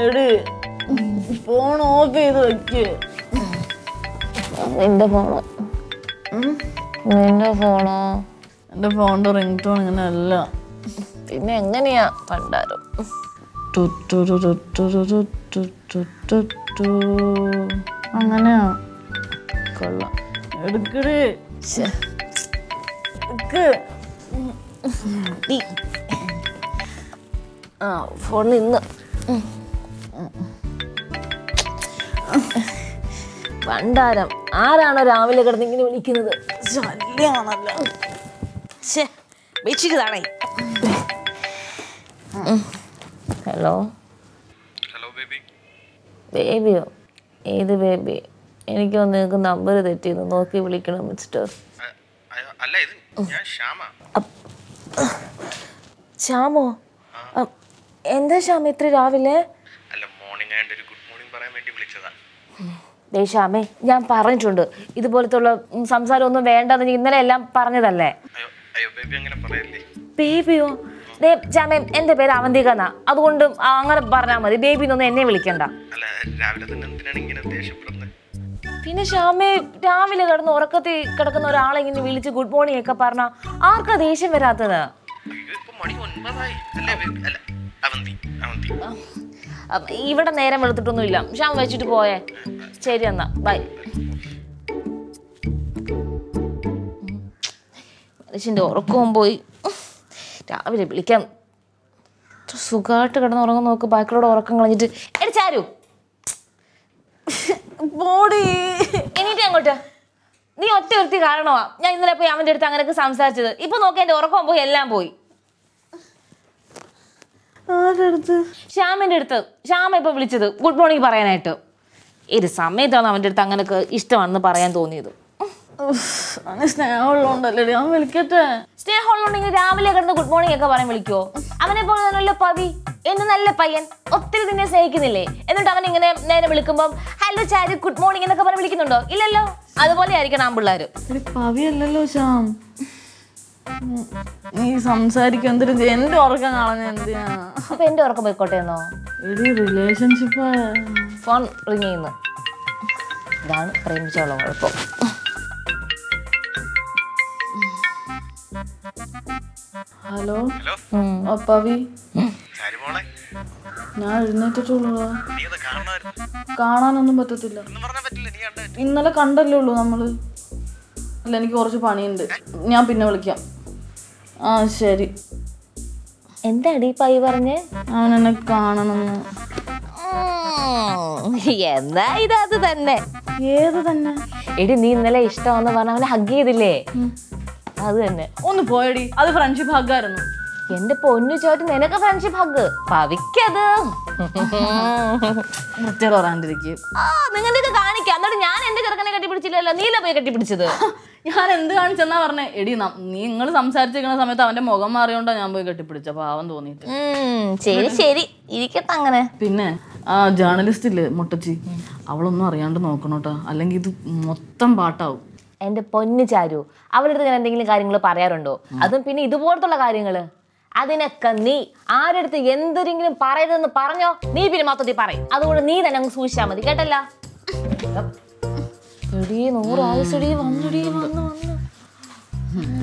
എടി phone off ചെയ്ത് വെക്ക് നിന്റെ ഫോണ് നിന്റെ ഫോണോ എന്റെ ഫോണിന്റെ റിംഗ് ടോൺ ഇങ്ങനെ അല്ല പിന്നെ എങ്ങനെയാ കണ്ടാരും അങ്ങനെയാ കൊള്ളാം എടുക്കടി ആ ഫോൺ ഇന്ന് പണ്ടാരം ആരാണോ രാവിലെ കിടന്ന് ഇങ്ങനെ വിളിക്കുന്നത്? ഹലോ? Hello baby. ബേബിയോ? ഏത് ബേബി? എനിക്കൊന്ന് നിങ്ങൾക്ക് നമ്പർ തെറ്റിന്ന് നോക്കി വിളിക്കണം മിസ്റ്റർ. അല്ല ഇത് ഞാൻ ശ്യാമ. എന്താ ശ്യാമ ഇത്ര രാവിലെ? അല്ല മോർണിംഗ് ഒരു ഗുഡ് മോർണിംഗ് പറയാൻ വേണ്ടി വിളിച്ചതാ ദേ ശ്യാമേ ഞാൻ പറഞ്ഞിട്ടുണ്ട്. ഇതുപോലത്തുള്ള സംസാരം ഒന്നും സംസാരമൊന്നും വേണ്ടെന്ന് ഞാൻ ഇന്നലെ എല്ലാം പറഞ്ഞതല്ലേ? ബേബിയോ? ദേ എന്റെ പേര് അവന്തിക എന്നാ അതുകൊണ്ട് അങ്ങനെ പറഞ്ഞാൽ മതി. ബേബി എന്നൊന്നും എന്നെ വിളിക്കണ്ട. പിന്നെ ശ്യാമേ രാവിലെ കിടന്ന് ഉറക്കത്തിൽ കിടക്കുന്ന ഒരാളെ ഇങ്ങനെ വിളിച്ച് ഗുഡ് മോർണിംഗ് ഒക്കെ പറഞ്ഞ ആർക്കാ ദേഷ്യം വരാത്തത്? മണി ഒൻപതായി. ഇവിടെ നേരം വെളുത്തിട്ടൊന്നും വെളുത്തിട്ടൊന്നുമില്ല. ഷാം വെച്ചിട്ട് പോയേ. ശരി എന്നാ ബൈ. മനുഷ്യന്റെ ഉറക്കവും പോയി. രാവിലെ വിളിക്കാം സുഖമായിട്ട് കിടന്ന് ഉറങ്ങാൻ നോക്ക് ബാക്കിയോടെ ഉറക്കം കളഞ്ഞിട്ട്. എടിച്ചാരു ചാരു. ബോഡി എണീറ്റ് അങ്ങോട്ട്. നീ ഒറ്റ വൃത്തി കാരണമാ. ഞാൻ ഇന്നലെ പോയി അവന്റെ അടുത്ത് അങ്ങനെയൊക്കെ സംസാരിച്ചത്. ഇപ്പൊ നോക്കി എന്റെ ഉറക്കം പോയി എല്ലാം പോയി. ആരടുത്ത്? ശ്യാമിന്റെ അടുത്ത്. ശ്യാമ ഇപ്പൊ വിളിച്ചത് ഗുഡ് മോർണിംഗ് പറയാനായിട്ട്. ഒരു സമയത്താണ് അവന്റെ അടുത്ത് അങ്ങനെ ഇഷ്ടമാണെന്ന് പറയാൻ തോന്നിയത്? അങ്ങനെ സ്നേഹമുള്ളതുകൊണ്ടല്ലേ ഞാൻ വിളിക്കട്ടെ. രാവിലെ കിടന്ന് ഗുഡ് മോർണിംഗ് ഒക്കെ പറയാൻ വിളിക്കോ? അവനെ പോലെ നല്ല പവി എന്ന് നല്ല പയ്യൻ ഒത്തിരി നിന്നെ സ്നേഹിക്കുന്നില്ലേ? എന്നിട്ട് അവൻ ഇങ്ങനെ നേരെ വിളിക്കുമ്പോൾ ഹലോ ചാരി ഗുഡ് മോർണിംഗ് എന്നൊക്കെ പറഞ്ഞ് വിളിക്കുന്നുണ്ടോ? ഇല്ലല്ലോ. അതുപോലെ ആയിരിക്കണം ആ പിള്ളേര് പവിയല്ലോ ശ്യാം. നീ സംസാരിക്കും. എന്തൊരു ഇത് എന്റെ ഉറക്കം കളഞ്ഞ എന്തിനാ? അപ്പൊ എന്റെ ഉറക്കം പോയിക്കോട്ടെ എന്നോ ഒരു റിലേഷൻഷിപ്പ് ഫോൺ റിങ് ചെയ്യുന്നു. ഇതാണ് പ്രേമിച്ചോളം കുഴപ്പം. ഹലോ? അപ്പാവി ഞാൻ എഴുന്നേറ്റിട്ടുള്ളതാ. കാണാനൊന്നും പറ്റത്തില്ല. ഒന്നും പറഞ്ഞാൽ പറ്റില്ല നീ കണ്ട ഇന്നലെ കണ്ടല്ലേ ഉള്ളൂ നമ്മൾ. അല്ല എനിക്ക് കുറച്ച് പണിയുണ്ട്. ഞാൻ പിന്നെ വിളിക്കാം. ആ ശരി. എന്താടി പൈ പറഞ്ഞ്? അവനെന്നെ കാണണം. കാണണമെന്ന് എന്നാ ഇതത് തന്നെ. ഏത് തന്നെ? എടി നീ ഇന്നലെ ഇഷ്ടമാണെന്ന് പറഞ്ഞ അവനെ ഹഗ് ചെയ്തില്ലേ? അത് തന്നെ. ഒന്ന് പോയടി. അത് ഫ്രണ്ട്ഷിപ്പ് ഹഗ്ഗായിരുന്നു എന്റെ പൊന്നു ചോറ്റ് നിനക്ക് ഫ്രണ്ട്ഷിപ്പ് ഹഗ് പവിക്കത്. വൃത്തിയോട് ആ കാണിക്കാം. എന്നിട്ട് ഞാൻ എന്റെ ചെറുക്കനെ കെട്ടിപ്പിടിച്ചില്ലല്ലോ. നീല പോയി കെട്ടിപ്പിടിച്ചത്. ഞാൻ എന്ത് കാണിച്ചെന്നാ പറഞ്ഞേ? എടി നിങ്ങൾ സംസാരിച്ചിരിക്കുന്ന സമയത്ത് അവന്റെ മുഖം മാറിയോണ്ടാ ഞാൻ പോയി കെട്ടിപ്പിടിച്ച. പാവം തോന്നിട്ട് ശരി ശരി. ഇരിക്കട്ടെ അങ്ങനെ. പിന്നെ ആ ജേർണലിസ്റ്റ് ഇല്ലേ മുട്ടച്ചി അവളൊന്നും അറിയാണ്ട് നോക്കണോട്ടാ. അല്ലെങ്കിൽ ഇത് മൊത്തം പാട്ടാവും. എന്റെ പൊന്നു ചാരു അവരുടെ ഞാൻ എന്തെങ്കിലും കാര്യങ്ങൾ പറയാറുണ്ടോ? അതും പിന്നെ ഇതുപോലത്തുള്ള കാര്യങ്ങൾ. അതിനൊക്കെ നീ ആരെടുത്ത് എന്തെങ്കിലും പറയരുതെന്ന് പറഞ്ഞോ നീ പിന്നെ മൊത്തത്തിൽ പറയും. അതുകൊണ്ട് നീ തന്നെ അങ്ങ് സൂക്ഷിച്ചാൽ മതി കേട്ടല്ല?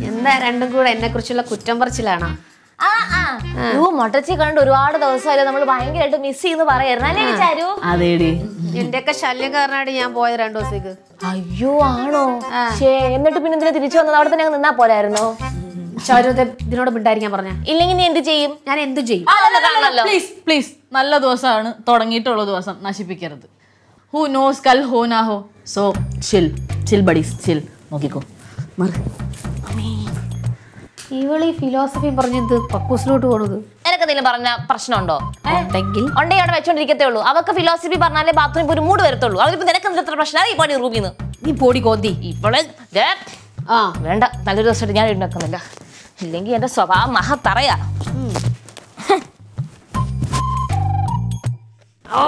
എന്താ രണ്ടും കൂടെ എന്നെ കുറിച്ചുള്ള കുറ്റം പറച്ചിലാണോ? ആ ആ. യൂ മൊട്ടച്ചി കണ്ട് ഒരുപാട് ദിവസമായി നമ്മൾ ഭയങ്കരമായിട്ട് മിസ് ചെയ്യുന്നു പറയായിരുന്നു. എന്റെ ഒക്കെ അതേടി. എന്റെയൊക്കെ ശല്യം കാരണമായിട്ട് ഞാൻ പോയത് രണ്ടു ദിവസത്തേക്ക്. അയ്യോ ആണോ? എന്നിട്ട് പിന്നെ തിരിച്ചു വന്നത്? അവിടെ തന്നെ നിന്നാ പോരായിരുന്നോ? ചൗരത്തെ ഇതിനോട് മിണ്ടായിരിക്കാൻ പറഞ്ഞ. ഇല്ലെങ്കിൽ നീ എന്ത് ചെയ്യും? ഞാൻ എന്ത് ചെയ്യും? പ്ലീസ് പ്ലീസ് നല്ല ദിവസമാണ് തുടങ്ങിയിട്ടുള്ള ദിവസം. നശിപ്പിക്കരുത്. ഹു നോസ് കൽ ഹോ നാ ഹോ? സോ ചിൽ ചിൽ ബഡീസ് ചിൽ നോക്കിക്കോ. ഇവൾ ഈ ഫിലോസഫി പറഞ്ഞത് പക്കൂസിലോട്ട് പോണത്. എനക്ക് എന്തെങ്കിലും പറഞ്ഞ പ്രശ്നമുണ്ടോ? ഉണ്ടെങ്കിൽ. ഉണ്ടെങ്കിൽ അവിടെ വെച്ചോണ്ടിരിക്കത്തേ ഉള്ളൂ. അവർക്ക് ഫിലോസഫി പറഞ്ഞാലേ ബാത്റൂമിൽ ഒരു മൂഡ് വരത്തുള്ളൂ. അവരിപ്പോ നിനക്ക് എന്തെത്ര പ്രശ്നം? ഈ പണി റൂമിന്ന്? നീ പോടി കോന്തി. ഇപ്പോഴേ വേണ്ട നല്ലൊരു ദിവസമായിട്ട് ഞാൻ ഉണ്ടാക്കുന്നില്ല ഇല്ലെങ്കിൽ എന്റെ സ്വഭാവം മഹത്തറയാ. ആ,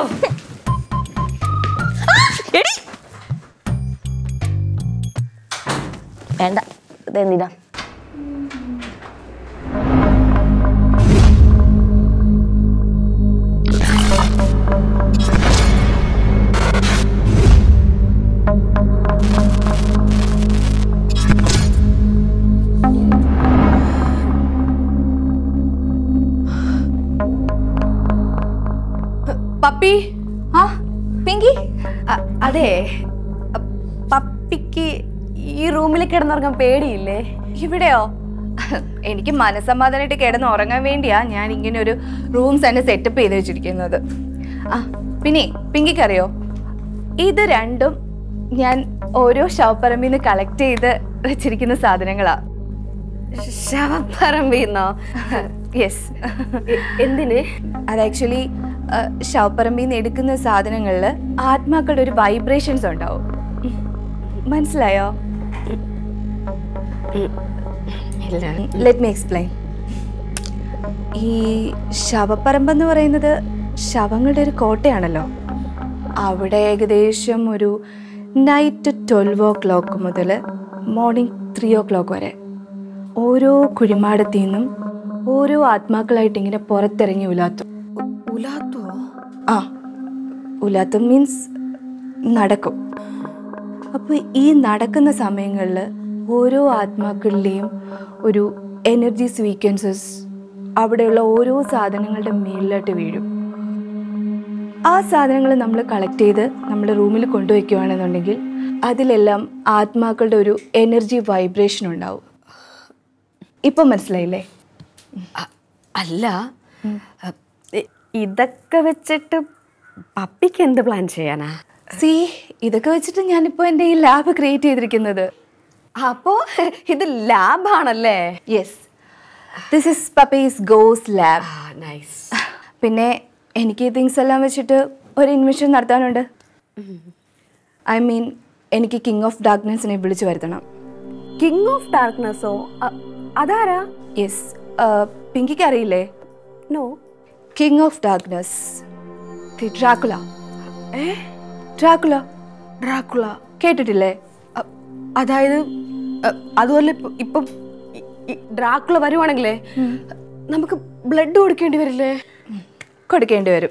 എടി. വേണ്ട. ഇതെന്തിനാ അ- അതെ. അ, പപ്പിക്ക് ഈ റൂമിൽ കിടന്നുറങ്ങാൻ പേടിയില്ലേ? ഇവിടെയോ? എനിക്ക് മനസ്സമാധാനമായിട്ട് കിടന്ന് ഉറങ്ങാൻ വേണ്ടിയാ ഞാൻ ഇങ്ങനെ ഒരു റൂംസ് തന്നെ സെറ്റപ്പ് ചെയ്ത് വെച്ചിരിക്കുന്നത്. ആ പിന്നെ പിങ്കിക്കറിയോ? ഇത് രണ്ടും ഞാൻ ഓരോ ശവപ്പറമ്പിൽ നിന്ന് കളക്ട് ചെയ്ത് വെച്ചിരിക്കുന്ന സാധനങ്ങളാ. ശവപ്പറമ്പിന്നോ യെസ് എന്തിന്? അത് ആക്ച്വലി ശവപ്പറമ്പിൽ നിന്ന് എടുക്കുന്ന സാധനങ്ങളിൽ ആത്മാക്കളുടെ ഒരു വൈബ്രേഷൻസ് ഉണ്ടാവും. മനസ്സിലായോ? ലെറ്റ് മീ എക്സ്പ്ലെയിൻ ഈ ശവപ്പറമ്പ് എന്ന് പറയുന്നത് ശവങ്ങളുടെ ഒരു കോട്ടയാണല്ലോ. അവിടെ ഏകദേശം ഒരു നൈറ്റ് ട്വൽവ് ഓ ക്ലോക്ക് മുതൽ മോർണിംഗ് ത്രീ ഓ ക്ലോക്ക് വരെ ഓരോ കുഴിമാടത്തിൽ നിന്നും ഓരോ ആത്മാക്കളായിട്ട് ഇങ്ങനെ പുറത്തിറങ്ങി ഉലാത്തും. ഉലാത്തോ ആ ഉലാത്തും മീൻസ് നടക്കും. അപ്പോൾ ഈ നടക്കുന്ന സമയങ്ങളിൽ ഓരോ ആത്മാക്കളിലെയും ഒരു എനർജി സ്വീക്വൻസസ് അവിടെയുള്ള ഓരോ സാധനങ്ങളുടെ മേളിലോട്ട് വീഴും. ആ സാധനങ്ങൾ നമ്മൾ കളക്ട് ചെയ്ത് നമ്മുടെ റൂമിൽ കൊണ്ടുവയ്ക്കുകയാണെന്നുണ്ടെങ്കിൽ അതിലെല്ലാം ആത്മാക്കളുടെ ഒരു എനർജി വൈബ്രേഷൻ ഉണ്ടാവും. ഇപ്പം മനസ്സിലായില്ലേ? അല്ല ഇതൊക്കെ വെച്ചിട്ട് പപ്പിക്ക് എന്ത് പ്ലാൻ ചെയ്യാനാ? സി ഇതൊക്കെ വെച്ചിട്ട് ഞാനിപ്പോൾ എന്റെ ഈ ലാബ് ക്രിയേറ്റ് ചെയ്തിരിക്കുന്നത്. അപ്പോ ഇത് ലാബാണല്ലേ യെസ് ദിസ് ഇസ് പപ്പീസ് ഗോസ് ലാബ് നൈസ് പിന്നെ എനിക്ക് ഈ തിങ്സ് എല്ലാം വെച്ചിട്ട് ഒരു ഇൻവെൻഷൻ നടത്താനുണ്ട്. ഐ മീൻ എനിക്ക് കിങ് ഓഫ് ഡാർക്ക്നെസ്സിനെ വിളിച്ചു വരുത്തണം. കിങ് ഓഫ് ഡാർക്ക്നെസ്സോ അതാരാ? യെസ് പിങ്കിക്ക് അറിയില്ലേ? No king of darkness Dracula ഏ? ഡ്രാക്കുല ഡ്രാക്കുല കേട്ടിട്ടില്ലേ? അതായത് അതുപോലെ ഇപ്പൊ- ഡ്രാക്കുള വരുവാണെങ്കിലേ നമുക്ക് ബ്ലഡ് കൊടുക്കേണ്ടി വരില്ലേ? കൊടുക്കേണ്ടി വരും.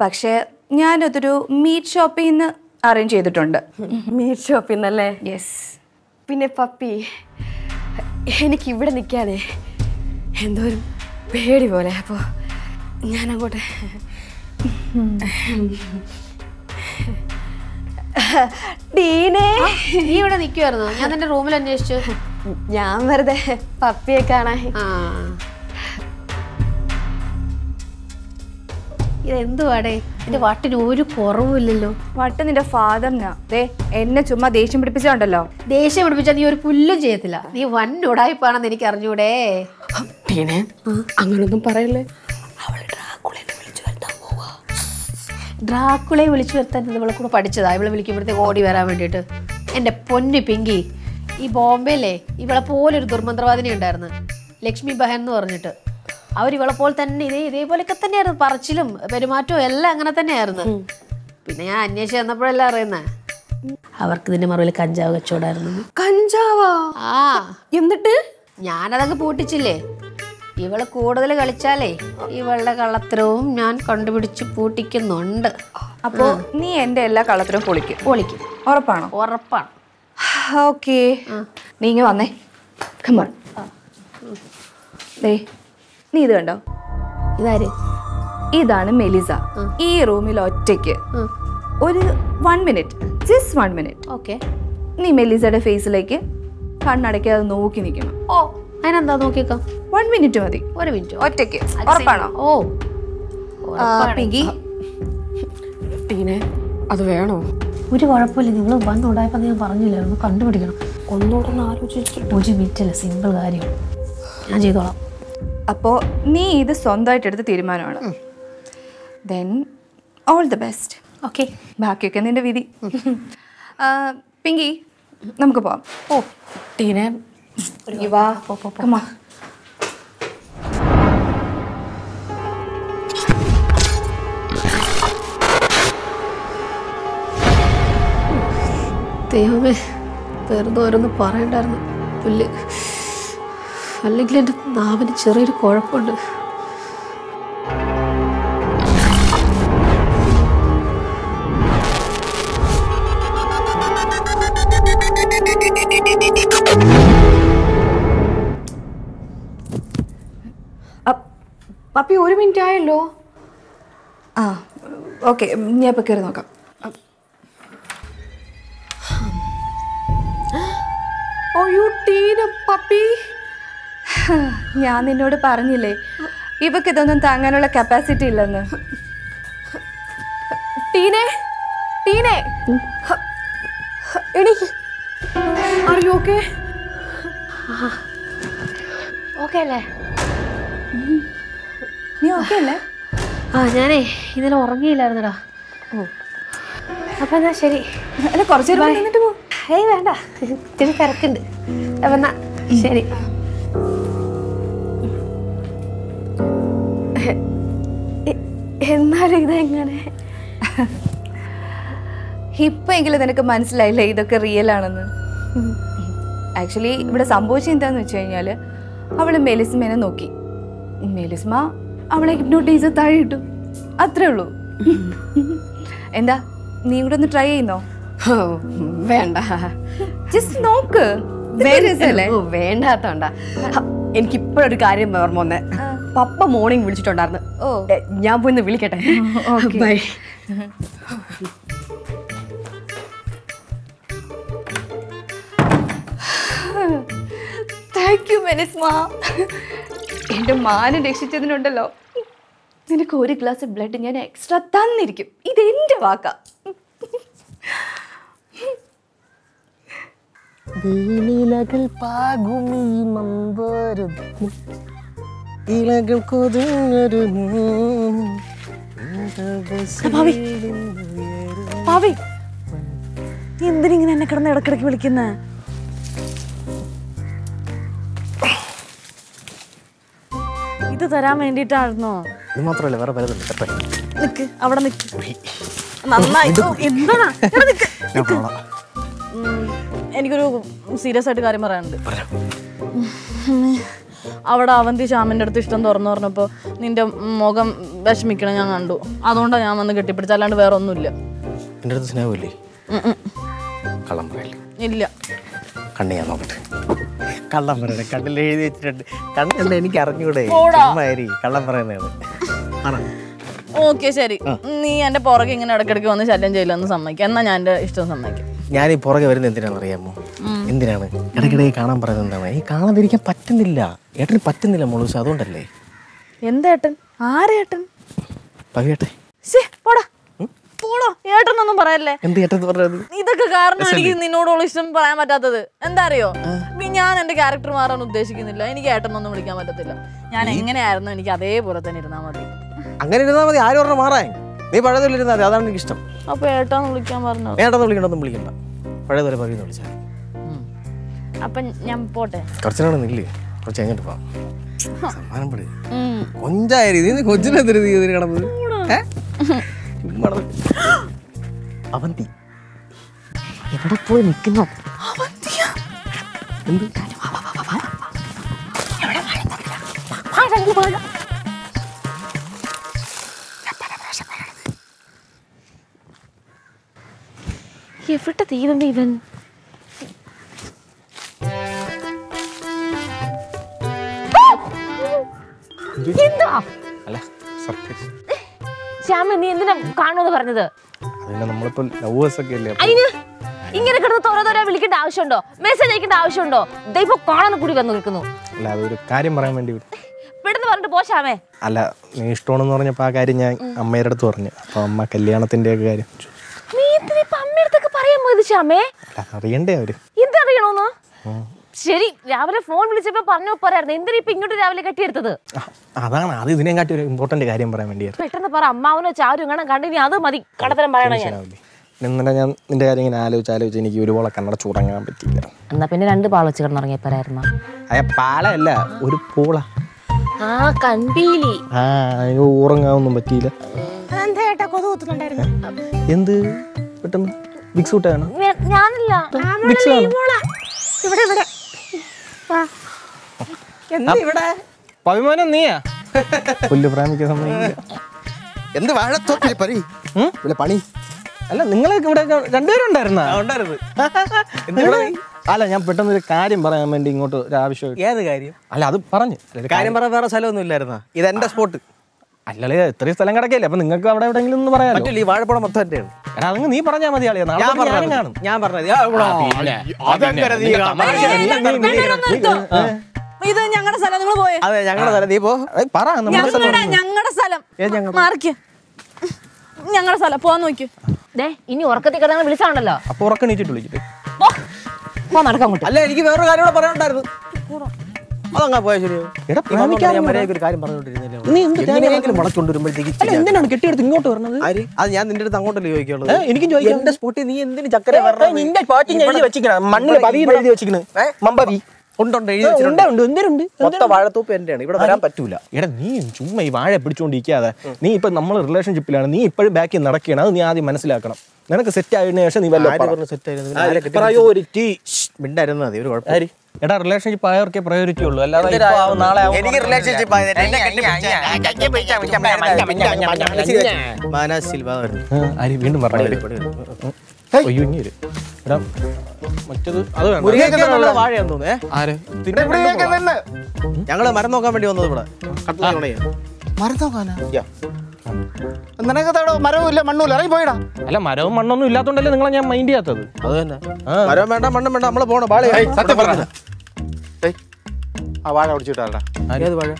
പക്ഷേ ഞാനതൊരു മീറ്റ് ഷോപ്പിൽ നിന്ന് അറേഞ്ച് ചെയ്തിട്ടുണ്ട്. മീറ്റ് ഷോപ്പിൽ നിന്നല്ലേ? യെസ് പിന്നെ പപ്പി എനിക്ക് ഇവിടെ നിൽക്കാനേ എന്തോരും പേടി പോലെ അപ്പോൾ ഞാൻ അങ്ങോട്ട് ടീനേ നീ ഇവിടെ നിൽക്കുമായിരുന്നു ഞാൻ നിന്റെ റൂമിൽ അന്വേഷിച്ചു. ഞാൻ വെറുതെ പപ്പിയെ കാണാൻ. ഇതെന്തുവാടേ? എന്റെ വട്ടിന് ഒരു കുറവുമില്ലല്ലോ. വട്ട് നിന്റെ ഫാദറിനാ. ദേ എന്നെ ചുമ്മാ ദേഷ്യം പിടിപ്പിച്ചുണ്ടല്ലോ. ദേഷ്യം പിടിപ്പിച്ചാൽ നീ ഒരു പുല്ലും ചെയ്യത്തില്ല. നീ വൻ ഉടായ്പാണെന്ന് എനിക്ക് അറിഞ്ഞൂടെ ടീനെ അങ്ങനൊന്നും പറയല്ലേ? ഡ്രാക്കുളെ വിളിച്ചു വരുത്താൻ ഇവളെ കൂടെ പഠിച്ചതാ. ഇവളെ വിളിക്കുമ്പോഴത്തേക്ക് ഓടി വരാൻ വേണ്ടിയിട്ട്. എന്റെ പൊന്നു പിങ്കി ഈ ബോംബെയിലെ ഇവളെ പോലെ ഒരു ദുർമന്ത്രവാദിനി ഉണ്ടായിരുന്നു. ലക്ഷ്മി ബഹൻ എന്ന് പറഞ്ഞിട്ട്. അവർ ഇവളെ പോലെ തന്നെ ഇതേ ഇതേപോലെയൊക്കെ തന്നെയായിരുന്നു. പറച്ചിലും പെരുമാറ്റവും എല്ലാം അങ്ങനെ തന്നെയായിരുന്നു. പിന്നെ ഞാൻ അന്വേഷിച്ച് ചെന്നപ്പോഴല്ല അറിയുന്നേ? അവർക്ക് ഇതിന്റെ മറുപടി കഞ്ചാവ് കച്ചവടമായിരുന്നു. കഞ്ചാവാ? ആ. എന്നിട്ട്? ഞാനതങ്ങ് പൂട്ടിച്ചില്ലേ? ഇവൾ കൂടുതൽ കളിച്ചാലേ ഇവളുടെ കള്ളത്തരവും ഞാൻ കണ്ടുപിടിച്ച് പൂട്ടിക്കുന്നുണ്ട്. അപ്പോ നീ എന്റെ എല്ലാ കള്ളത്തരവും പൊളിക്കും. പൊളിക്കും. ഉറപ്പാണോ? ഉറപ്പാണ്. ഓക്കെ. നീ ഇങ്ങ് വന്നേ. ദേ നീ ഇത് കണ്ടോ? ഇതാര്? ഇതാണ് മെലിസ. ഈ റൂമിൽ ഒറ്റയ്ക്ക്. ഒരു one minute just one minute okay. നീ മെലിസയുടെ ഫേസിലേക്ക് കണ്ണടയ്ക്കാതെ നോക്കി നിൽക്കണം. ഓ. അതിനെന്താ നോക്കിയേക്കാം? വൺ മിനിറ്റ് മതി. ഒരു മിനിറ്റ് ഒറ്റയ്ക്ക്. ഉറപ്പാണോ? ഓ. പിങ്കി ടീനെ അത് വേണോ? ഒരു കുഴപ്പമില്ല. നിങ്ങൾ വന്നുണ്ടായപ്പോൾ ഞാൻ പറഞ്ഞില്ല ഒന്ന് കണ്ടുപിടിക്കണം. ഒന്നുകൂടെ ഒന്ന് ആലോചിച്ചിട്ട്. ഒരു മിനിറ്റ് അല്ല സിമ്പിൾ കാര്യമാണ് ഞാൻ ചെയ്തോളാം. അപ്പോ നീ ഇത് സ്വന്തമായിട്ട് എടുത്ത തീരുമാനമാണ്. Then all the best okay ബാക്കിയൊക്കെ നിന്റെ വിധി. പിങ്കി നമുക്ക് പോവാം. ഓ ടീനെ പിങ്കി വാ Come on. ദൈവമേ വെറുതെ ഓരോന്ന് പറയണ്ടായിരുന്നു. പുല്ല്. അല്ലെങ്കിൽ എന്റെ നാവിന് ചെറിയൊരു കുഴപ്പമുണ്ട്. പപ്പി ഒരു മിനിറ്റ് ആയല്ലോ. ആ ഓക്കെ ഞാൻ ഇപ്പോൾ കയറി നോക്കാം. You Tina puppy. ഞാൻ നിന്നോട് പറഞ്ഞില്ലേ ഇവക്ക് ഇതൊന്നും താങ്ങാനുള്ള കപ്പാസിറ്റി ഇല്ലെന്ന്. ആ ഞാനേ ഇന്നലെ ഉറങ്ങിയില്ലായിരുന്നടാ. ഓ. അപ്പൊ എന്നാ ശരി. അല്ല കുറച്ചു നേരം കൂടി നിന്നിട്ട് പോ. ഏയ് വേണ്ട. ഇത്തിരി തിരക്കുണ്ട്. അപ്പൊ എന്നാ ശരി. എന്നാലും ഇതെങ്ങനെ? ഇപ്പൊ എങ്കിലും നിനക്ക് മനസ്സിലായില്ലേ ഇതൊക്കെ റിയൽ ആണെന്ന്? ആക്ച്വലി ഇവിടെ സംഭവിച്ചത് എന്താന്ന് വെച്ച് കഴിഞ്ഞാൽ അവൾ മെലിസ്മേനെ നോക്കി. മെലിസ്മ അവളെ ഹിപ്നോട്ടൈസ് താഴെ ഇട്ടു അത്രേ ഉള്ളൂ. എന്താ നീ കൂടെ ഒന്ന് ട്രൈ ചെയ്യുന്നോ? വേണ്ട. ജസ്റ്റ് നോക്ക്. വേണ്ടാത്തോണ്ട. എനിക്ക് ഇപ്പോഴൊരു കാര്യം ഓർമ്മ വന്നേ. പപ്പ മോർണിംഗ് വിളിച്ചിട്ടുണ്ടായിരുന്നു. ഓ. ഞാൻ പോയി വിളിക്കട്ടെ? ബൈ. താങ്ക് യു മെലിസ്മ എന്റെ മാനം രക്ഷിച്ചതിനുണ്ടല്ലോ. നിനക്ക് ഒരു ഗ്ലാസ് ബ്ലഡ് ഞാൻ എക്സ്ട്രാ തന്നിരിക്കും. ഇത് എന്റെ വാക്കാ. വീണിലകൾ പാകുമീ മന്ദാരം ഇലകൾ കൊതുങ്ങൊരു എന്തിനിങ്ങനെ എന്നെ കിടന്ന് ഇടക്കിടക്ക് വിളിക്കുന്ന? ഇത് തരാൻ വേണ്ടിട്ടായിരുന്നോ ഇത് മാത്രമല്ല വേറെ കേട്ടോ നിക്ക് അവിടെ നിക്ക്. നന്നായി. എന്താണ് എനിക്കൊരു സീരിയസ് ആയിട്ട് കാര്യം പറയാനുണ്ട്. അവിടെ അവന്തി ശ്യാമിന്റെ അടുത്ത് ഇഷ്ടം തുറന്നു പറഞ്ഞപ്പോ നിന്റെ മുഖം വിഷമിക്കണം ഞാൻ കണ്ടു. അതുകൊണ്ടാണ് ഞാൻ വന്ന് കെട്ടിപ്പിടിച്ച അല്ലാണ്ട് വേറെ ഒന്നുമില്ല എന്റെ അടുത്ത് സ്നേഹമില്ലേ. കള്ളം പറയല്ലേ? ഇല്ല. കണ്ണു ഞാൻ നോക്കട്ടെ. കള്ളം പറയണേ കണ്ണിൽ എഴുതി വെച്ചിട്ടുണ്ട്. കണ്ണല്ല എനിക്ക് അറിഞ്ഞൂടെ. പോടാ. ചുമ്മാരി കള്ളം പറയുന്നത് ആണോ? ഓക്കെ ശരി. നീ എന്റെ പുറകെ ഇങ്ങനെ ഇടക്കിടക്ക് വന്ന് ശല്യം ചെയ്യില്ലെന്ന് സമ്മതിക്കാം. എന്നാ ഞാൻ എന്റെ ഇഷ്ടം സമ്മതിക്കും. ഞാൻ ഈ പുറകെ വരുന്നത് എന്തിനാണെന്ന് അറിയാമോ? എന്തിനാണ്? ഇടയ്ക്കിടയ്ക്ക് കാണാൻ പറയുന്നത് എന്താണ്? ഈ കാണാതിരിക്കാൻ പറ്റുന്നില്ല. ഏട്ടന് പറ്റുന്നില്ല മുളൂസ് അതുകൊണ്ടല്ലേ? എന്താ ഏട്ടൻ? ആരേട്ടൻ പകയട്ടെ ശേ പോടാ. പോടോ ഏട്ടനൊന്നും പറയല്ലേ? എന്ത് ഏട്ടൻ പറഞ്ഞത് ഇതൊക്കെ കാരണം എനിക്ക് നിന്നോടുള്ള ഇഷ്ടം പറയാൻ പറ്റാത്തത്. എന്താ അറിയോ? ഞാൻ എന്റെ ക്യാരക്ടർ മാറാൻ ഉദ്ദേശിക്കുന്നില്ല. എനിക്ക് ഏട്ടനൊന്നും വിളിക്കാൻ പറ്റത്തില്ല. ഞാൻ എങ്ങനെയായിരുന്നു എനിക്ക് അതേപോലെ തന്നെ ഇരുന്നാ മതി. അങ്ങനെ ഇരുന്നാൽ മതി. ആരും പറഞ്ഞ മാറാൻ? നീ പഴയതിലിരുന്നാ മതി. അതാണ് എനിക്ക് ഇഷ്ടം. അപ്പൊ ഏട്ടാന്ന് വിളിക്കാൻ പറഞ്ഞു? ഏട്ടാന്ന് വിളിക്കണമെന്നും വിളിക്കണ്ട പഴയതുപോലെ പറയുന്ന വിളിച്ചാൽ അപ്പൊ ഞാൻ പോട്ടെ. കുറച്ചിനാണ് നില്ലേ. കുറച്ച് കഴിഞ്ഞിട്ട് പോവാം. സമ്മാനം പിടി കൊഞ്ചായ രീതി. ഇതിന് കിടന്നത്? ഏ? അവന്തി. എവിടെ പോയി നിൽക്കുന്നു? എവിടെ ദൈവമേ ഇവൻ? നീ എന്തിനാ കാണുമെന്ന് പറഞ്ഞത്? അതിനെ നമ്മളിപ്പോൾ ലവേഴ്സ് ഒക്കെ അല്ലേ അതിന് ഇങ്ങനെ കിടന്ന് തോര തോര വിളിക്കേണ്ട ആവശ്യമുണ്ടോ? മെസ്സേജ് അയക്കേണ്ട ആവശ്യമുണ്ടോ? ദൈവം കാണാൻ കൂടി വന്ന് നിൽക്കുന്നു. അല്ല അതൊരു കാര്യം പറയാൻ വേണ്ടി. പെട്ടെന്ന് പറഞ്ഞിട്ട് പോശാമേ അല്ല നീ ഇഷ്ടമാണെന്ന് പറഞ്ഞപ്പോൾ ആ കാര്യം ഞാൻ അമ്മയുടെ അടുത്ത് പറഞ്ഞു. അപ്പൊ അമ്മ കല്യാണത്തിന്റെ ഒക്കെ കാര്യം നീ എന്തിനാ ഇപ്പൊ അടുത്തൊക്കെ പറയാൻ പോയത് ശ്യാമേ? അറിയണ്ടേ അവർ? എന്തറിയണോന്ന് ശരി രാവിലെ ഫോൺ വിളിച്ചപ്പോ പറഞ്ഞു പറയായിരുന്നു എന്തിനാ ഇപ്പൊ ഇങ്ങോട്ട് രാവിലെ കെട്ടിയെടുത്തത്? അതാണ്. അത് ഇതിനെ കാട്ടി ഒരു ഇമ്പോർട്ടന്റ് കാര്യം പറയാൻ വേണ്ടിയായിരുന്നു. പെട്ടെന്ന് പറ അമ്മാവനോ ചാരും ഇങ്ങനെ കണ്ടിനി അത് മതി. കടത്തരം പറയണം ഞാൻ? ഞാൻ നിന്റെ കാര്യം ഇങ്ങനെ ആലോചിച്ച് ആലോചിച്ച് എനിക്ക് ഒരുപോലെ കണ്ണട ചൂടങ്ങാൻ പറ്റിയില്ല. എന്നാ പിന്നെ രണ്ട് പാള വെച്ച് കിടന്നുറങ്ങിയപ്പോരായിരുന്ന. അയ പാലയല്ല ഒരു പൂള. ആ കൺപീലി. ആ ഉറങ്ങാനൊന്നും പറ്റിയില്ല. എന്ത്? പെട്ടെന്ന് ബിഗ് കൂട്ടാണ് ഞാനില്ല. ഇവിടെ ഇവിടെ. പവിമാനം നീയാ? പുല്ല് പ്രാമിക്കാൻ എന്ത് വാഴത്തോപ്പിലെ പരി ഇവിടെ പണി? അല്ല നിങ്ങളൊക്കെ ഇവിടെ രണ്ടുപേരും ഉണ്ടായിരുന്ന. അല്ല ഞാൻ പെട്ടെന്ന് ഒരു കാര്യം പറയാൻ വേണ്ടി ഇങ്ങോട്ട് ഒരു ആവശ്യം ഏത് കാര്യം? അല്ല അത് പറഞ്ഞു. കാര്യം പറയാൻ വേറെ സ്ഥലമൊന്നും ഇല്ലായിരുന്ന? ഇത് എന്റെ സ്പോട്ട് അല്ലല്ലേ ഇത്രയും സ്ഥലം കിടക്കില്ല അപ്പൊ നിങ്ങൾക്ക് അവിടെ എവിടെയെങ്കിലും ഒന്ന് പറയാം പറ്റില്ല ഈ വാഴപ്പഴം മൊത്തം എന്റെയാണ് എടാ അതങ്ങ് നീ പറഞ്ഞാൽ മതി ആളിയാ നാളെ ഞാൻ ഞാനും പറഞ്ഞത് കാണും. ഞാൻ ഇത് ഞങ്ങളുടെ സ്ഥലം നിങ്ങൾ പോയേ? അതെ ഞങ്ങളുടെ സ്ഥലം. നീ പോ. പറ നമ്മുടെ ഞങ്ങളുടെ ഞങ്ങളുടെ സ്ഥലം. മാറിക്ക്. ഞങ്ങളുടെ സ്ഥലം. പോവാൻ നോക്കി. ദേ ഇനി ഉറക്കത്തിൽ കിടന്ന് വിളിച്ചാണല്ലോ. അപ്പൊ ഉറക്കണീച്ചിട്ട് വിളിച്ചിട്ട്. പോ. അല്ല എനിക്ക് വേറൊരു കാര്യം കൂടെ പറയാനുണ്ടായിരുന്നു. അതങ്ങാ പോയാ ശരിയോ? എടാ, ഈ വന്നോണ്ട് പ്രേമിക്കാൻ മര്യാദയ്ക്ക് ഒരു കാര്യം നീ എന്ത് അല്ല എന്തിനാണ് കെട്ടിയെടുത്ത് ഇങ്ങോട്ട് വരണത്? ആര്? അത് ഞാൻ നിന്റെ അടുത്ത് അങ്ങോട്ടല്ലേ ചോദിക്കുള്ളൂ എനിക്കും ചോദിക്കാം. എന്റെ സ്പോട്ടിൽ നീ എന്തിന് ചക്കര ഏ, നിന്റെ പാട്ടിങ് എഴുതി വെച്ചിരിക്കണം മണ്ണിൽ പതിയിൽ എഴുതി വെച്ചിരിക്കണ് മമ്പവി. ഉണ്ടുണ്ട് എഴുതി ഉണ്ട് വെച്ചിട്ടുണ്ട്. ഉണ്ട് എന്തിനുണ്ട്? മൊത്ത വാഴത്തൂപ്പ് എന്റെയാണ്. ഇവിടെ വരാൻ പറ്റൂല. എടാ നീ ചുമ്മാ ഈ വാഴ പിടിച്ചോണ്ടിരിക്കാതെ നീ ഇപ്പൊ നമ്മൾ റിലേഷൻഷിപ്പിലാണ് നീ ഇപ്പോഴും ബാക്കി നടക്കുകയാണ്. അത് നീ ആദ്യം മനസ്സിലാക്കണം. നിനക്ക് സെറ്റ് ആയതിനു ശേഷം നീ വല്ല പ്രയോറിറ്റി മിണ്ടായിരുന്നു മതി ഒരു കുഴപ്പം എടാ റിലേഷൻഷിപ്പ് ആയവർക്കേ പ്രയോറിറ്റി ഉള്ളൂ. അല്ലാതെ ഇപ്പൊ നാളെ ആവും എനിക്ക് റിലേഷൻഷിപ്പ് വീണ്ടും പറഞ്ഞു ഞങ്ങൾ മരം നോക്കാൻ വേണ്ടി വന്നത് ഇവിടെ. മരം നോക്കാനാ? യാ. നിനക്ക് അവിടെ മരവും ഇല്ല മണ്ണും ഇല്ല. ഇറങ്ങി പോയിടാ. അല്ല മരവും മണ്ണൊന്നും ഇല്ലാത്തോണ്ടല്ലേ നിങ്ങളെ ഞാൻ മൈൻഡ് ചെയ്യാത്തത്? അത് തന്നെ മരവും വേണ്ട മണ്ണും വേണ്ട. നമ്മൾ പോണം. വാഴ സത്യം പറഞ്ഞ. ആ വാഴ ഒടിച്ചിട്ടാടാ. ഏത് വാഴ?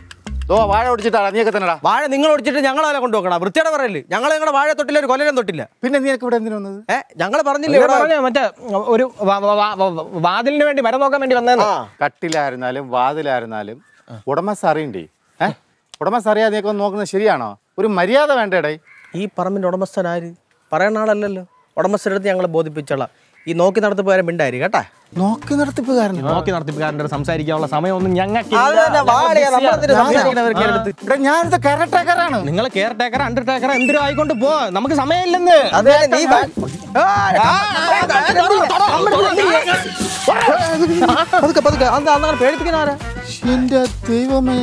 ഓ വാഴ ഒടിച്ചിട്ടാടാ. നീയൊക്കെ തന്നെടാ. വാഴ നിങ്ങൾ ഒടിച്ചിട്ട് ഞങ്ങളെ കൊണ്ടുപോക്കണം വൃത്തിയുടെ പറയല്ലേ ഞങ്ങൾ ഞങ്ങളുടെ വാഴ തൊട്ടില്ല ഒരു കൊല്ലം തൊട്ടില്ല. പിന്നെ നീ ഇവിടെ എന്തിനു വന്നത്? ഏ ഞങ്ങൾ പറഞ്ഞില്ലേ പറഞ്ഞ മറ്റേ ഒരു വാതിലിന് വേണ്ടി മരം നോക്കാൻ വേണ്ടി വന്നേ കട്ടിലായിരുന്നാലും വാതിലായിരുന്നാലും ഉടമസ്ഥ അറിയണ്ടേ? ഏ? ഉടമസ്ഥ അറിയാതെ നോക്കുന്നത് ശരിയാണോ? ഒരു മര്യാദ വേണ്ടേടേ ഈ പറമ്പിന്റെ ഉടമസ്ഥൻ ആര് പറയുന്ന ആളല്ലല്ലോ ഉടമസ്ഥരെടുത്ത് ഞങ്ങളെ ബോധിപ്പിച്ചോളാം ഈ നോക്കി നടത്തിപ്പുകാരൻ മിണ്ടായിരിക്കും കേട്ടാ നോക്കി നടത്തിപ്പുകാരൻ നോക്കി നടത്തിപ്പുകാരന്റെ സംസാരിക്കാനുള്ള സമയമൊന്നും ഞങ്ങൾക്ക് ഞാനിത് കെയർടേക്കറാണ് നിങ്ങൾ കെയർ ടേക്കർ അണ്ടർ ടേക്കർ എന്തിനും ആയിക്കൊണ്ട് പോ നമുക്ക് സമയമില്ലെന്ന്. പതുക്കെ പതുക്കെ അന്ന് പേടിപ്പിക്കുന്ന എന്റെ ദൈവമേ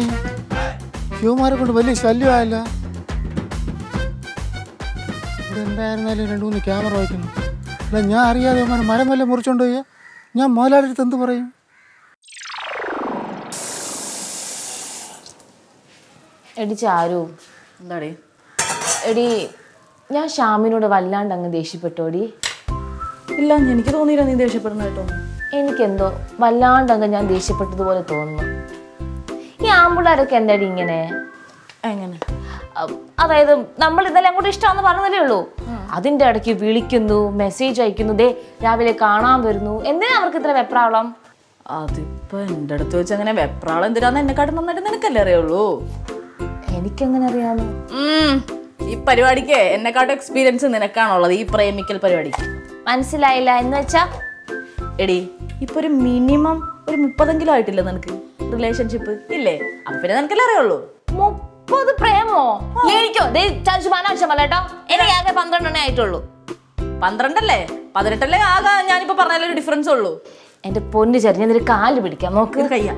യുവമാരെ കൊണ്ട് വലിയ ശല്യമായല്ല എന്തായിരുന്നാലും രണ്ടു മൂന്ന് ക്യാമറ വയ്ക്കുന്നു. അല്ല ഞാൻ അറിയാതെ മരം വല്ല മുറിച്ചോണ്ട് പോയാ. ഞാൻ മുതലാളി അടുത്ത് എന്ത് പറയും? എടി ചാരു. എന്താടേ? എടി ഞാൻ ഷാമിനോട് വല്ലാണ്ട് അങ്ങ് ദേഷ്യപ്പെട്ടോടി. ഇല്ല എനിക്ക് തോന്നിയില്ല നീ ദേഷ്യപ്പെടുന്ന കേട്ടോ. എനിക്കെന്തോ വല്ലാണ്ട് അങ്ങ് ഞാൻ ദേഷ്യപ്പെട്ടതുപോലെ തോന്നുന്നു. ഈ ആമ്പിള്ളേരൊക്കെ എന്താടി ഇങ്ങനെ? എങ്ങനെ? അതായത് നമ്മൾ ഇന്നലെ അങ്ങോട്ട് ഇഷ്ടമാണെന്ന് പറഞ്ഞതല്ലേ ഉള്ളൂ. അതിന്റെ ഇടയ്ക്ക് വിളിക്കുന്നു മെസ്സേജ് അയക്കുന്നു. ദേ രാവിലെ കാണാൻ വരുന്നു. എന്തിനാ അവർക്ക് ഇത്ര വെപ്രാളം? അതിപ്പോ എന്റെ അടുത്ത് വെച്ച് അങ്ങനെ വെപ്രാളം എന്തിനാന്ന് എന്നെക്കാട്ടും നന്നായിട്ട് നിനക്കല്ലേ അറിയുള്ളൂ? എനിക്കെങ്ങനെ അറിയാമോ. ഈ പരിപാടിക്ക് എന്നെക്കാട്ടും എക്സ്പീരിയൻസ് നിനക്കാണുള്ളത് ഈ പ്രേമിക്കൽ പരിപാടിക്ക് മനസ്സിലായില്ല. എന്ന് വെച്ചാ? എടി ഇപ്പൊ ഒരു മിനിമം ഒരു മുപ്പതെങ്കിലും ആയിട്ടില്ല നിനക്ക്? റിലേഷൻഷിപ്പ് ഇല്ലേ? അപ്പൊ പിന്നെ നിനക്കല്ലേ അറിയുള്ളൂ. മുപ്പത് പ്രേമോ? എനിക്കോ? അനാവശ്യമല്ല കേട്ടോ. എനിക്ക് ആകെ പന്ത്രണ്ടെണ്ണേ ആയിട്ടുള്ളൂ. പന്ത്രണ്ടല്ലേ? പതിനെട്ടല്ലേ? ആകെ ഞാനിപ്പോ പറഞ്ഞാലൊരു ഡിഫറൻസ് ഉള്ളൂ. എന്റെ പൊന്ന് ഞാൻ നിന്റെ കാൽ പിടിക്കാം നോക്ക്. കയ്യാ.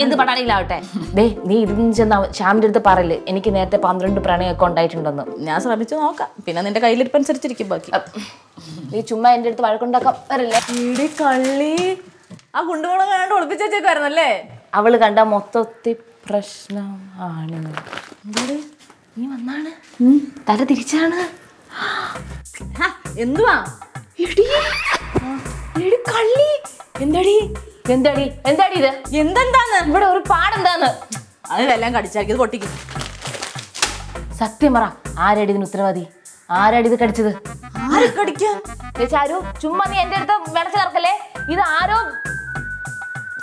എന്ത് പടാണിയിലാവട്ടെ ദേ നീ ഇതിന് ചെന്ന് ശ്യാമിന്റെ അടുത്ത് പറയില്ലേ എനിക്ക് നേരത്തെ പന്ത്രണ്ട് പ്രണയമൊക്കെ ഉണ്ടായിട്ടുണ്ടെന്ന്. ഞാൻ ശ്രമിച്ചു നോക്കാം. പിന്നെ നിന്റെ കയ്യിലിരിപ്പനുസരിച്ചിരിക്കും ബാക്കി. നീ ചുമ്മാ എന്റെ അടുത്ത് വഴക്കുണ്ടാക്കാൻ വരല്ലേ? കള്ളി. ആ കുണ്ടുകുളം കണ്ട് ഒളിപ്പിച്ചേക്കായിരുന്നല്ലേ അവൾ കണ്ട മൊത്തത്തിൽ പ്രശ്നം. ആണ് നീ വന്നാണ്? തല തിരിച്ചാണ്. എന്തുവാ? കള്ളി. എന്താടി? എന്താടി? എന്താടി ഇത്? എന്തെന്താന്ന്? ഇവിടെ ഒരു പാടെന്താന്ന്? അതിലെല്ലാം കടിച്ചാക്കിയത് പൊട്ടിക്കും. സത്യം പറ ആരടി ഇതിന് ഉത്തരവാദി? ആരാടി ഇത് കടിച്ചത്? ആര് ചാരു ചുമ്മാ നീ എന്റെ അടുത്ത് വിളച്ചു ചേർക്കല്ലേ ഇത് ആരോ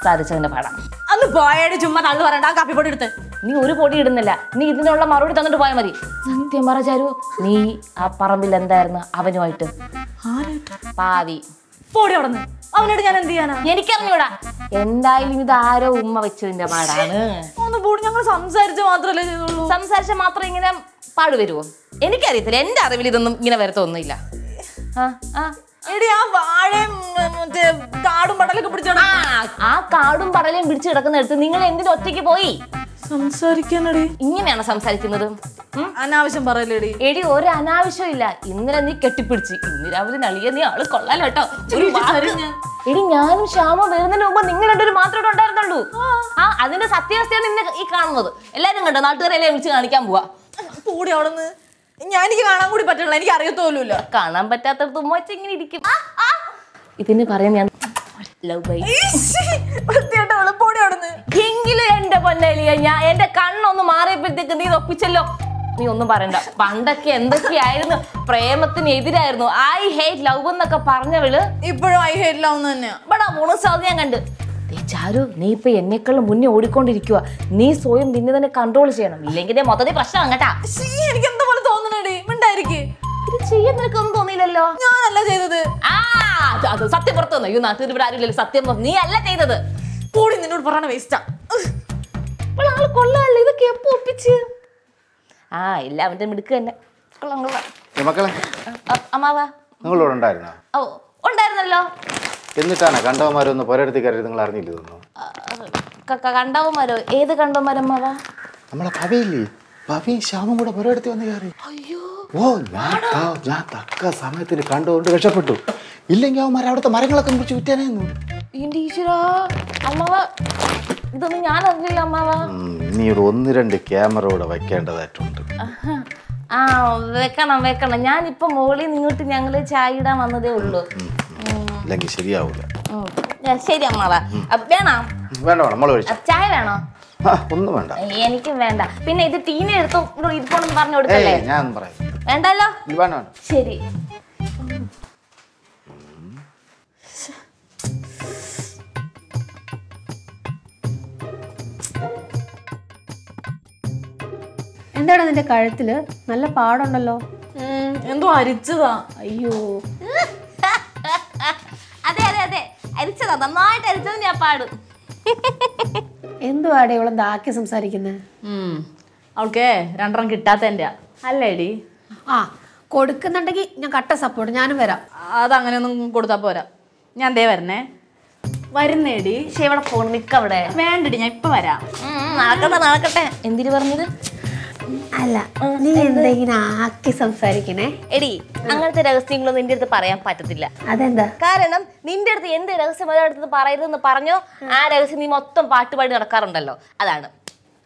സാധിച്ചതിന്റെ പാടാ. അന്ന് പോയാട് ചുമ്മാ തള്ളു പറയണ്ട ആ കാപ്പിപ്പൊടി എടുത്ത്. നീ ഒരു പൊടി ഇടുന്നില്ല. നീ ഇതിനുള്ള മറുപടി തന്നിട്ട് പോയാൽ മതി. സത്യം പറ ചാരു. നീ ആ പറമ്പിൽ എന്തായിരുന്നു അവനുമായിട്ട്? പാവി പൊടി അവിടെ അവനോട് ഞാൻ എന്ത് ചെയ്യാനാ? എനിക്കറിഞ്ഞൂടാ. എന്തായാലും ഇത് ആരോ ഉമ്മ വെച്ചതിന്റെ പാടാണ്. ഒന്ന് പോടി ഞങ്ങൾ സംസാരിച്ചു മാത്രമല്ലേ ചെയ്തുള്ളൂ. സംസാരിച്ച മാത്രം ഇങ്ങനെ പാട് വരുമോ എനിക്കറിയത്തില്ല. എന്റെ അറിവിൽ ഇതൊന്നും ഇങ്ങനെ വരത്തൊന്നുമില്ല. ആ ആ. എടി ആ വാഴയും മറ്റേ കാടും പടലൊക്കെ പിടിച്ചോടാ ആ, ആ കാടും പടലയും പിടിച്ചു കിടക്കുന്നിടത്ത് നിങ്ങൾ എന്തിനു ഒറ്റയ്ക്ക് പോയി? സംസാരിക്കാനടി. ഇങ്ങനെയാണ് സംസാരിക്കുന്നത്? അനാവശ്യം പറയലേടി എടി? ഒരു അനാവശ്യം ഇല്ല ഇന്നലെ നീ കെട്ടിപ്പിടിച്ച്. ഇന്ന് രാവിലെ നളിയ നീ ആൾ കൊള്ളാലോ കേട്ടോ. എടി ഞാനും ശ്യാമോ വരുന്നതിന് മുമ്പ് നിങ്ങൾ രണ്ടുപേരും മാത്രമേ ഇവിടെ ഉണ്ടായിരുന്നുള്ളൂ. ആ. അതിന്റെ സത്യാവസ്ഥയാണ് ഇന്ന് ഈ കാണുന്നത്. എല്ലാരും കണ്ടോ? നാട്ടുകാരെല്ലാം വിളിച്ച് കാണിക്കാൻ പോവാ. കൂടി അവിടുന്ന്. ഞാൻ എനിക്ക് കാണാൻ കൂടി പറ്റില്ല എനിക്ക് അറിയത്തോലൂല്ല കാണാൻ പറ്റാത്തടത്ത് ഉമ്മച്ച ഇങ്ങനെ ഇരിക്കും. ഇതിന് പറയാൻ ഞാൻ ലവ് ബൈ എങ്കിലും എന്റെ പൊന്നലിയ ഞാൻ എന്റെ കണ്ണൊന്ന് മാറിയപ്പോഴത്തേക്ക് നീ ഒപ്പിച്ചല്ലോ നീ ഒന്നും പറയണ്ട. പണ്ടൊക്കെ എന്തൊക്കെയായിരുന്നു പ്രേമത്തിന് എതിരായിരുന്നു. ഐ ഹേറ്റ് ലവ് എന്നൊക്കെ പറഞ്ഞവൾ ഇപ്പോഴും ഐ ഹേറ്റ് ലവ് തന്നെയാ. ഇവിടെ മൂന്ന് ഞാൻ കണ്ട്. ചാരു നീ ഇപ്പൊ എന്നെക്കാളും മുന്നേ ഓടിക്കൊണ്ടിരിക്കുക നീ സ്വയം നിന്നെ തന്നെ കൺട്രോൾ ചെയ്യണം. ഇല്ലെങ്കിൽ മൊത്തത്തിൽ പ്രശ്നം കേട്ടാ എനിക്ക് ഇത് ചെയ്യാൻ നിനക്കൊന്നും തോന്നിയില്ലല്ലോ? ഞാനല്ല ചെയ്തത്. ആ അത് സത്യം പുറത്തു വന്നു? അയ്യോ നാട്ടിൽ ഇവിടെ ആരുമില്ലല്ലോ. സത്യം പുറത്ത്. നീ അല്ല ചെയ്തത്. കൂടി നിന്നോട് പറയണ വേസ്റ്റാ ഇപ്പോൾ ആൾ കൊള്ളാമല്ലോ ഇതൊക്കെ എപ്പോ ഒപ്പിച്ച്? ആ എല്ലാം അവന്റെ മിടുക്ക് തന്നെ. കൊള്ളാം കൊള്ളാം. ഏ മക്കളെ അ- അമ്മാവാ. നിങ്ങളിവിടെ ഉണ്ടായിരുന്നോ? ഓ ഉണ്ടായിരുന്നല്ലോ. എന്നിട്ടാണ് കണ്ടവന്മാരൊന്ന് പുരടുത്തി കയറി നിങ്ങൾ അറിഞ്ഞില്ല ഇതൊന്നും? ക- ക- കണ്ടവന്മാരോ? ഏത് കണ്ടവന്മാരമ്മാവാ? നമ്മളെ പവിയില്ലേ പവി ശ്യാമും കൂടെ പുരടുത്തി വന്ന് കയറി. ഓ ഞാൻ ഞാൻ തക്ക സമയത്തിന് കണ്ടുകൊണ്ട് രക്ഷപ്പെട്ടു. ഇല്ലെങ്കിൽ അവന്മാർ അവിടുത്തെ മരങ്ങളൊക്കെ മുറിച്ച് വിറ്റാനായിരുന്നു എന്റെ ഈശ്വരാ അമ്മാവ ഇതൊന്നും ഞാൻ അറിഞ്ഞില്ല അമ്മാവ. നീ ഒരു ഒന്ന് രണ്ട് ക്യാമറ കൂടെ വെക്കേണ്ടതായിട്ടുണ്ട്. ആ വെക്കണം വെക്കണം. ഞാനിപ്പോ മുകളിൽ നിങ്ങോട്ട് ഞങ്ങൾ ചായ ഇടാൻ വന്നതേ ഉള്ളൂ. ഇല്ലെങ്കിൽ ശരിയാവൂല. ശരി അമ്മാവ. വേണോ? വേണ്ട വേണം ചായ വേണോ? ഒന്നും വേണ്ട. എനിക്കും വേണ്ട. പിന്നെ ഇത് ടീനെ എടുത്തോ? ഇരിപ്പോണെന്ന് പറഞ്ഞു കൊടുക്കല്ലേ? ഞാൻ പറയാം. വേണ്ടല്ലോ? ശരി. എന്താണ് നിന്റെ കഴുത്തിൽ? നല്ല പാടുണ്ടല്ലോ. എന്തോ അരിച്ചതാ. അയ്യോ. അതെ അതെ അതെ. അരിച്ചതാ. നന്നായിട്ട് അരിച്ചത് ഞാൻ പാടും. എന്തുവാടെ ഇവളെ ദാക്കി സംസാരിക്കുന്നത് അവൾക്ക് രണ്ടെണ്ണം കിട്ടാത്തതിന്റെ അല്ലേടി? ആ കൊടുക്കുന്നുണ്ടെങ്കിൽ ഞാൻ കട്ട സപ്പോർട്ട് ഞാനും വരാം. അതങ്ങനെയൊന്നും കൊടുത്താ പോരാ. ഞാൻ ദേ വരണേ. വരുന്നേടി. പക്ഷെ ഇവിടെ പോണ് നിക്കവിടെ വേണ്ടടി ഞാൻ ഇപ്പൊ വരാം. നടക്കട്ടെ നടക്കട്ടെ. എന്തിനു പറഞ്ഞത്? അല്ല നീ എന്തെങ്കിലും ആക്കി സംസാരിക്കണേ? എടി അങ്ങനത്തെ രഹസ്യങ്ങളൊന്നും നിന്റെ അടുത്ത് പറയാൻ പറ്റത്തില്ല. അതെന്താ? കാരണം നിന്റെ അടുത്ത് എന്ത് രഹസ്യം അടുത്ത് പറയരുതെന്ന് പറഞ്ഞോ ആ രഹസ്യം നീ മൊത്തം പാട്ടുപാടി നടക്കാറുണ്ടല്ലോ. അതാണ്.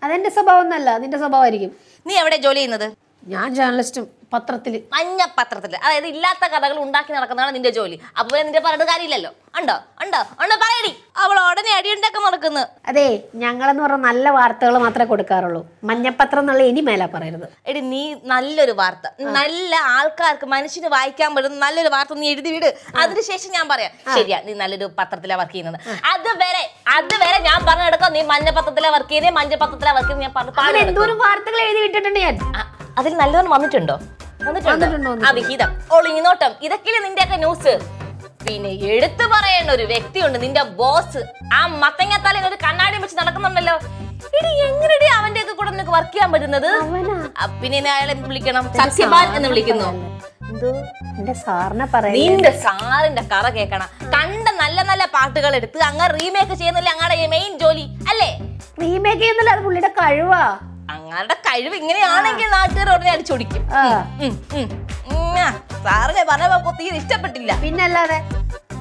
അതെന്റെ സ്വഭാവം ഒന്നല്ല നിന്റെ സ്വഭാവമായിരിക്കും. നീ എവിടെ ജോലി ചെയ്യുന്നത്? ഞാൻ ജേർണലിസ്റ്റും പത്രത്തിൽ മഞ്ഞ പത്രത്തിൽ അതായത് ഇല്ലാത്ത കഥകൾ ഉണ്ടാക്കി നടക്കുന്നതാണ് നിന്റെ ജോലി. അപ്പോൾ നിന്റെ പറഞ്ഞ കാര്യമില്ലല്ലോ. ഉണ്ടോ? ഉണ്ടോ? ഉണ്ടോ? പറയടി. അവൾ ഉടനെ അടിയുണ്ടൊക്കെ നടക്കുന്നു. അതെ ഞങ്ങളെന്ന് പറഞ്ഞ നല്ല വാർത്തകൾ മാത്രമേ കൊടുക്കാറുള്ളൂ. മഞ്ഞപ്പത്രം എന്നുള്ള ഇനി മേലാ പറയരുത്. എടി നീ നല്ലൊരു വാർത്ത. നല്ല ആൾക്കാർക്ക് മനുഷ്യന് വായിക്കാൻ പറ്റുന്ന നല്ലൊരു വാർത്ത നീ എഴുതി വിട്. അതിനുശേഷം ഞാൻ പറയാം. ശരിയാ നീ നല്ലൊരു പത്രത്തിലാ വർക്ക് ചെയ്യുന്നത്. അതുവരെ അതുവരെ ഞാൻ പറഞ്ഞെടുക്കാം. നീ മഞ്ഞപ്പത്രത്തിലാ വർക്ക് ചെയ്യുന്നത് മഞ്ഞപ്പത്രത്തിലാ വർക്ക് ചെയ്യുന്ന. ഞാൻ പറഞ്ഞു. എന്തോരം വാർത്തകൾ എഴുതി വിട്ടിട്ടുണ്ട് ഞാൻ. അതിൽ നല്ലവൻ വന്നിട്ടുണ്ടോ? വന്നിട്ടുണ്ടോ? ആ വിഹിതം. ഒളിങ്ങിനോട്ടം ഇതൊക്കെയല്ലേ നിന്റെയൊക്കെ ന്യൂസ് പിന്നെ എടുത്തു പറയേണ്ട ഒരു വ്യക്തിയുണ്ട് നിന്റെ ബോസ് ആ മത്തങ്ങ തലയിൽ ഒരു കണ്ണാടി വെച്ച് നടക്കുന്നുണ്ടല്ലോ. ഇനി എങ്ങനെയാ അവന്റെ ഒക്കെ കൂടെ നിനക്ക് വർക്ക് ചെയ്യാൻ പറ്റുന്നത്? പിന്നെ അയാളെ വിളിക്കണം? സത്യപാൽ എന്ന് വിളിക്കുന്നു. നിന്റെ സാറിന്റെ കറ കേക്കണം കണ്ട നല്ല നല്ല പാട്ടുകൾ എടുത്ത് അങ്ങ് റീമേക്ക് ചെയ്യുന്നില്ല അങ്ങടെ മെയിൻ ജോലി അല്ലേ? റീമേക്ക് ചെയ്യുന്നില്ല? അത് പുള്ളിയുടെ കഴിവാ. അങ്ങയുടെ കഴിവ് ഇങ്ങനെയാണെങ്കിൽ നാട്ടുകാർ ഉടനെ അടിച്ചോടിക്കും സാറിനെ പറഞ്ഞപ്പോ തീരെ ഇഷ്ടപ്പെട്ടില്ല. പിന്നല്ലാതെ?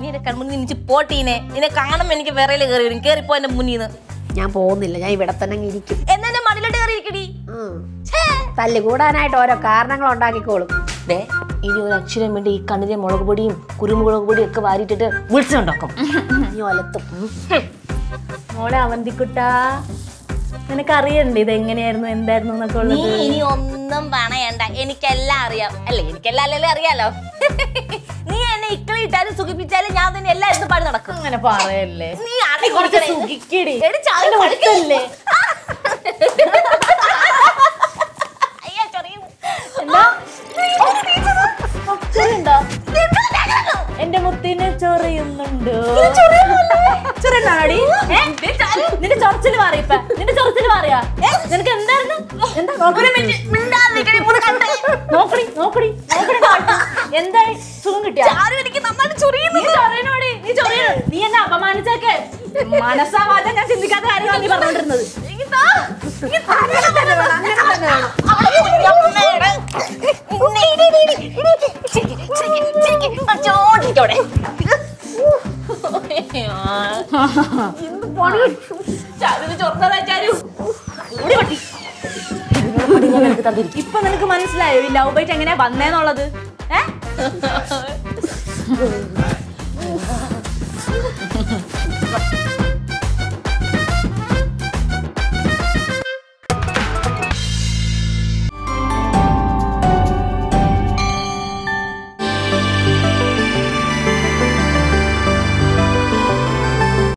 നീന്റെ കൺമുന്നിൽ നിന്നിച്ച് പോട്ടീനെ. നിന്നെ കാണുമ്പോ എനിക്ക് വിറയിൽ കയറി വരും. കേറിപ്പോ എന്റെ മുന്നിൽ ഞാൻ പോകുന്നില്ല. ഞാൻ ഇവിടെ തന്നെ ഇരിക്കും. എന്നെ മടിലോട്ട് കയറി ഇരിക്കടി. തല്ലുകൂടാനായിട്ട് ഓരോ കാരണങ്ങൾ ഉണ്ടാക്കിക്കോളും. ഇനി ഒരു അക്ഷരം വേണ്ടി ഈ കണ്ണിലെ മുളക് പൊടിയും കുരുമുളക് പൊടിയും ഒക്കെ വാരിയിട്ടിട്ട് വിളിച്ചുണ്ടാക്കും നീ ഒലത്തും. മോളെ അവന്തിക്കുട്ടാ. നിനക്ക് അറിയണ്ടേ ഇത് എങ്ങനെയായിരുന്നു എന്തായിരുന്നു എന്നൊക്കെ നീ ഉള്ളത്? ഇനി ഒന്നും പണയണ്ട. എനിക്കെല്ലാം അറിയാം. അല്ലേ എനിക്കെല്ലാം അല്ലല്ലോ അറിയാലോ? നീ എന്നെ ഇക്കളിട്ടാലും സുഖിപ്പിച്ചാലും ഞാൻ തന്നെ എല്ലാം എടുത്ത് പാടി നടക്കും. അങ്ങനെ പറയല്ലേ? നീ അടി കുറച്ച് സുഖിക്കടി. എടി ചാടി പഠിക്കല്ലേ അയ്യോ ചൊറിയുന്നു. ചൊറിയുണ്ടോ? എന്റെ മുത്തിനെ ചൊറിയുന്നുണ്ടോ നിന്റെ ചൊറച്ചിൽ മാറിയപ്പ നിന്റെ ചൊറച്ചിൽ മാറിയാ? നിനക്ക് എന്തായിരുന്നു എന്താ നോക്കടി. നോക്കടി. എന്തായി സുഖം കിട്ടിയ. നീ എന്നെ അപമാനിച്ചൊക്കെ മനസ്സാവാതെ ഞാൻ ചിന്തിക്കാത്ത കാര്യമാണ് നീ പറഞ്ഞോണ്ടിരുന്നത്. എനിക്ക് തന്നിരിക്കും ഇപ്പൊ നിനക്ക് മനസ്സിലായോ? ഈ ലവ് ബൈറ്റ് എങ്ങനെയാ വന്നേന്നുള്ളത്? ഏ?